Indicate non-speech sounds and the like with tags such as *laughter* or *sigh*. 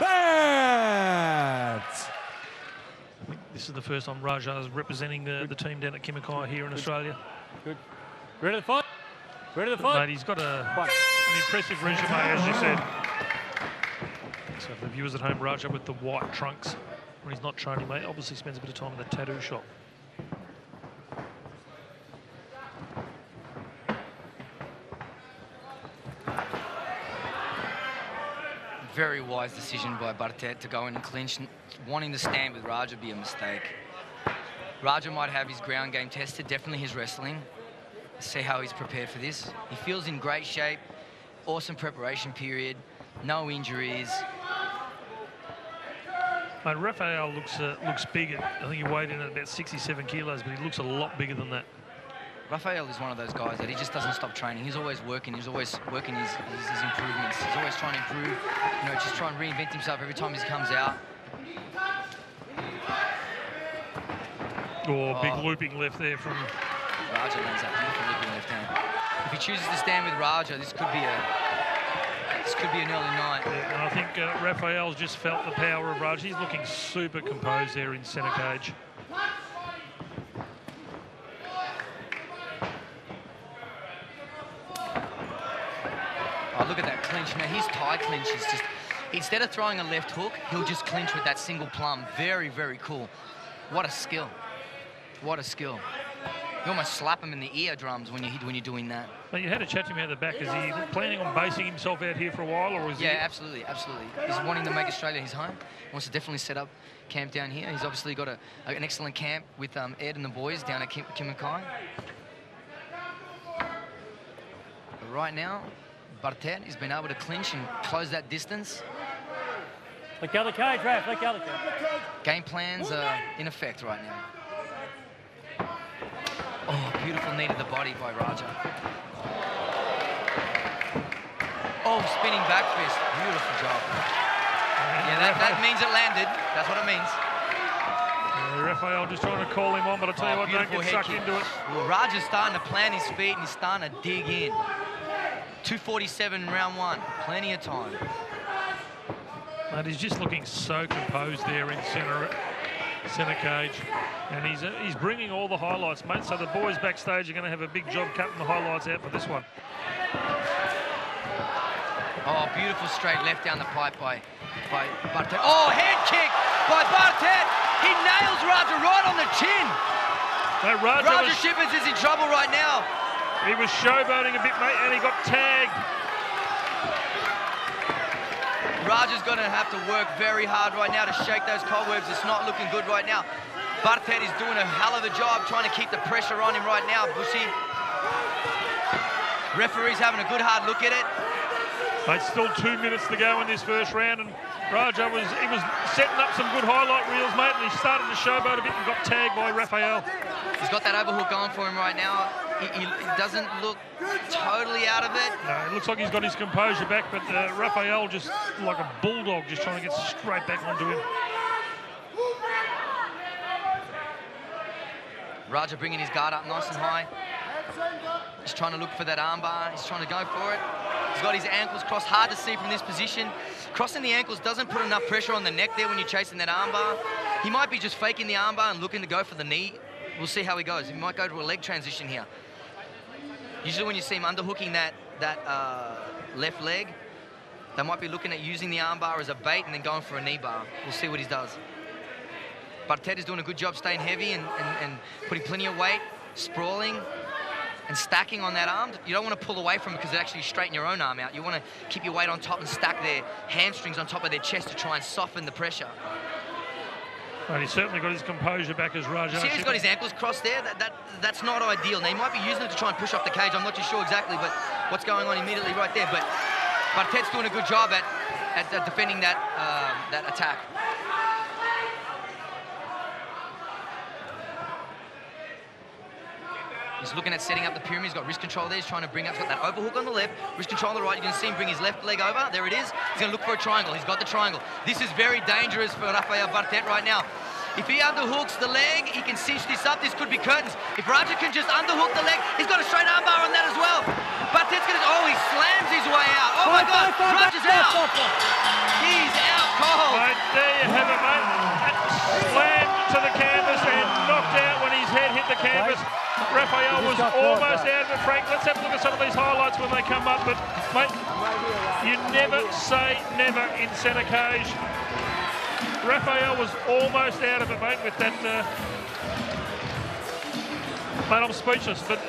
Bat. This is the first time Raja is representing the, the team down at Kimikai here in Australia. Good. Ready to fight? Ready to fight? Mate, he's got a, an impressive resume, as you said. So for the viewers at home, Raja with the white trunks when he's not training, mate, obviously spends a bit of time in the tattoo shop. Very wise decision by Berthet to go in and clinch. Wanting to stand with Raja be a mistake. Raja might have his ground game tested, definitely his wrestling. See how he's prepared for this. He feels in great shape, awesome preparation period, no injuries. Mate, Raphael looks uh, looks big. I think he weighed in at about 67 kilos, but he looks a lot bigger than that. Raphael is one of those guys that he just doesn't stop training. He's always working. He's always working his, his, his improvements. He's always trying to improve. You know, just trying to reinvent himself every time he comes out. Oh, big looping left there from Raja lands that beautiful looping left hand. If he chooses to stand with Raja, this could be a this could be an early night. Yeah, and I think uh, Raphael's just felt the power of Raja. He's looking super composed there in centre cage. Look at that clinch. Now, his tie clinch is just, instead of throwing a left hook, he'll just clinch with that single plum. Very, very cool. What a skill. What a skill. You almost slap him in the eardrums when, you, when you're doing that. But you had to chat to him out the back. Is he planning on basing himself out here for a while, or is Yeah, he? absolutely, absolutely. He's wanting to make Australia his home. He Wants to definitely set up camp down here. He's obviously got a, an excellent camp with um, Ed and the boys down at Kim, Kimikai. But right now, Berthet has been able to clinch and close that distance. Look out the cage, Raf. Let go of the cage. Game plans are in effect right now. Oh, beautiful knee to the body by Raja. Oh, spinning back fist. Beautiful job. Yeah, that, that *laughs* means it landed. That's what it means. Uh, Raphael just trying to call him on, but I tell you Oh, what, don't beautiful get head sucked kick. into it. Well, Raja's starting to plant his feet and he's starting to dig in. 247 round one. Plenty of time. Mate, he's just looking so composed there in centre centre cage, and he's uh, he's bringing all the highlights, mate. So the boys backstage are going to have a big job cutting the highlights out for this one. Oh, beautiful straight left down the pipe by, by Berthet. Oh, head kick by Berthet. He nails Raja right on the chin. Mate, Raja, Raja was, Shippers is in trouble right now. He was showboating a bit, mate, and he got tagged. Raja's going to have to work very hard right now to shake those cobwebs. It's not looking good right now. Berthet is doing a hell of a job trying to keep the pressure on him right now, Bushy. Referee's having a good hard look at it. Mate, still two minutes to go in this first round, and Raja was he was setting up some good highlight reels, mate, and he started to showboat a bit and got tagged by Raphael. He's got that overhook going for him right now. He, he, he doesn't look totally out of it. No, it looks like he's got his composure back, but uh, Raphael just like a bulldog, just trying to get straight back onto him. Raja bringing his guard up nice and high. He's trying to look for that armbar. He's trying to go for it. He's got his ankles crossed. Hard to see from this position. Crossing the ankles doesn't put enough pressure on the neck there when you're chasing that armbar. He might be just faking the armbar and looking to go for the knee. We'll see how he goes. He might go to a leg transition here. Usually when you see him underhooking that, that uh, left leg, they might be looking at using the armbar as a bait and then going for a knee bar. We'll see what he does. Berthet is doing a good job staying heavy and, and, and putting plenty of weight, sprawling and stacking on that arm. You don't want to pull away from it because it actually straighten your own arm out. You want to keep your weight on top and stack their hamstrings on top of their chest to try and soften the pressure. But he's certainly got his composure back as Raja. See, he's got his ankles crossed there. That, that, that's not ideal. Now, he might be using it to try and push off the cage. I'm not too sure exactly, but what's going on immediately right there. But Berthet's doing a good job at, at, at defending that, um, that attack. He's looking at setting up the pyramid. He's got wrist control there. He's trying to bring up. He's got that overhook on the left, wrist control on the right. You can see him bring his left leg over. There it is. He's going to look for a triangle. He's got the triangle. This is very dangerous for Raphael Berthet right now. If he underhooks the leg, he can cinch this up. This could be curtains. If Raja can just underhook the leg, he's got a straight armbar on that as well. Berthet's going to... Oh, he slams his way out. Oh, my God. Raja's out. He's out cold. Mate, there you have it, mate. slammed to the canvas and knocked out when his head hit the canvas. Raphael was almost out of it, Frank. Let's have a look at some of these highlights when they come up. But, mate, you never say never in centre cage. Raphael was almost out of it, mate, with that. Uh... Mate, I'm speechless. But